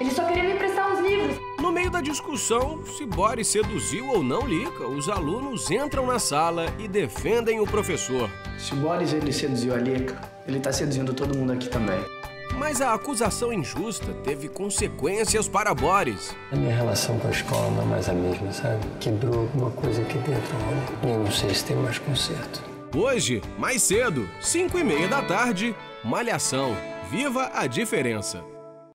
Ele só queria me emprestar uns livros. No meio da discussão, se Boris seduziu ou não Lica, os alunos entram na sala e defendem o professor. Se o Boris ele seduziu a Lica, ele está seduzindo todo mundo aqui também. Mas a acusação injusta teve consequências para Boris. A minha relação com a escola não é mais a mesma, sabe? Quebrou alguma coisa aqui dentro, né? E eu não sei se tem mais conserto. Hoje, mais cedo, 5 e meia da tarde, Malhação. Viva a diferença!